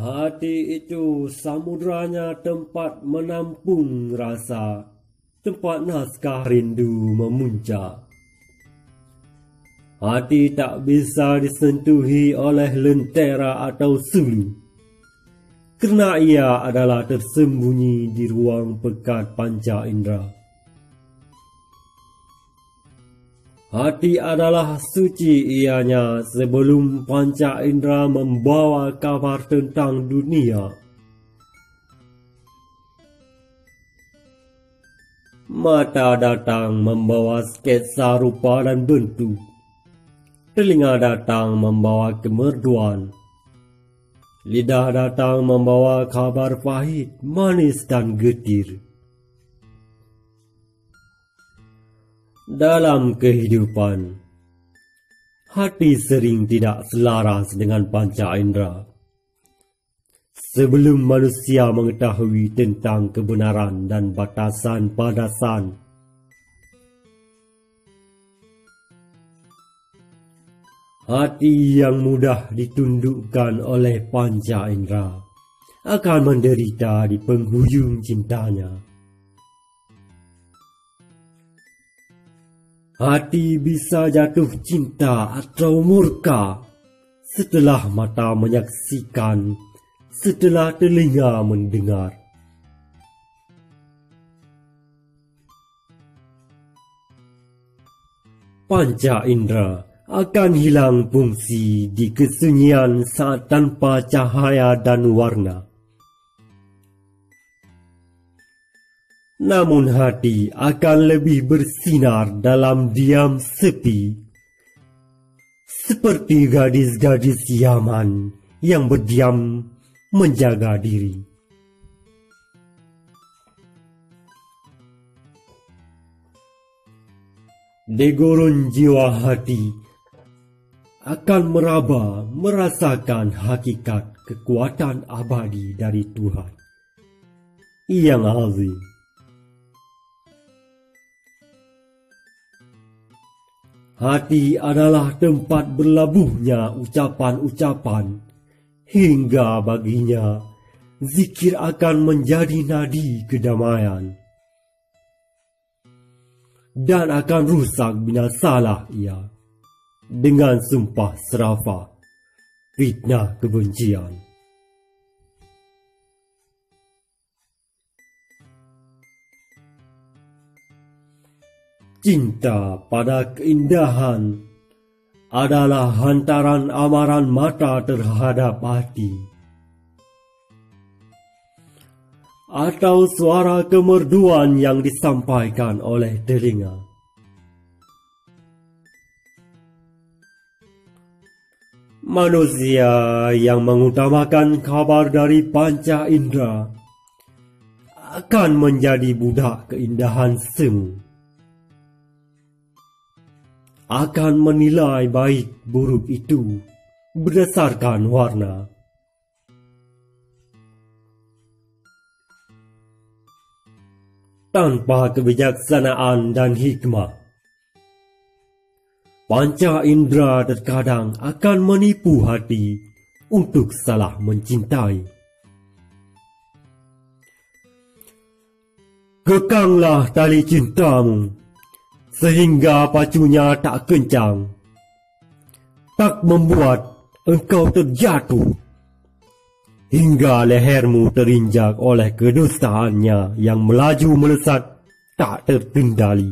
Hati itu samudranya tempat menampung rasa, tempat naskah rindu memuncak. Hati tak bisa disentuhi oleh lentera atau sulu, kerana ia adalah tersembunyi di ruang pekat panca indera. Hati adalah suci ianya sebelum panca indera membawa kabar tentang dunia. Mata datang membawa sketsa rupa dan bentuk. Telinga datang membawa kemerduan. Lidah datang membawa kabar pahit, manis dan getir. Dalam kehidupan, hati sering tidak selaras dengan panca indera. Sebelum manusia mengetahui tentang kebenaran dan batasan padasan, hati yang mudah ditundukkan oleh panca indera akan menderita di penghujung cintanya. Hati bisa jatuh cinta atau murka setelah mata menyaksikan, setelah telinga mendengar. Panca indera akan hilang fungsi di kesunyian saat tanpa cahaya dan warna. Namun hati akan lebih bersinar dalam diam sepi. Seperti gadis-gadis Yaman yang berdiam menjaga diri. Degorun jiwa hati akan meraba merasakan hakikat kekuatan abadi dari Tuhan. Yang azim. Hati adalah tempat berlabuhnya ucapan-ucapan. Hingga baginya zikir akan menjadi nadi kedamaian. Dan akan rusak bila salah ia. Dengan sumpah serafah fitnah kebencian. Cinta pada keindahan adalah hantaran amaran mata terhadap hati. Atau suara kemerduan yang disampaikan oleh telinga. Manusia yang mengutamakan kabar dari panca indera akan menjadi budak keindahan semu akan menilai baik buruk itu berdasarkan warna. Tanpa kebijaksanaan dan hikmah, panca indera terkadang akan menipu hati untuk salah mencintai. Kekanglah tali cintamu sehingga pacunya tak kencang. Tak membuat engkau terjatuh. Hingga lehermu terinjak oleh kedustaannya yang melaju melesat tak terkendali.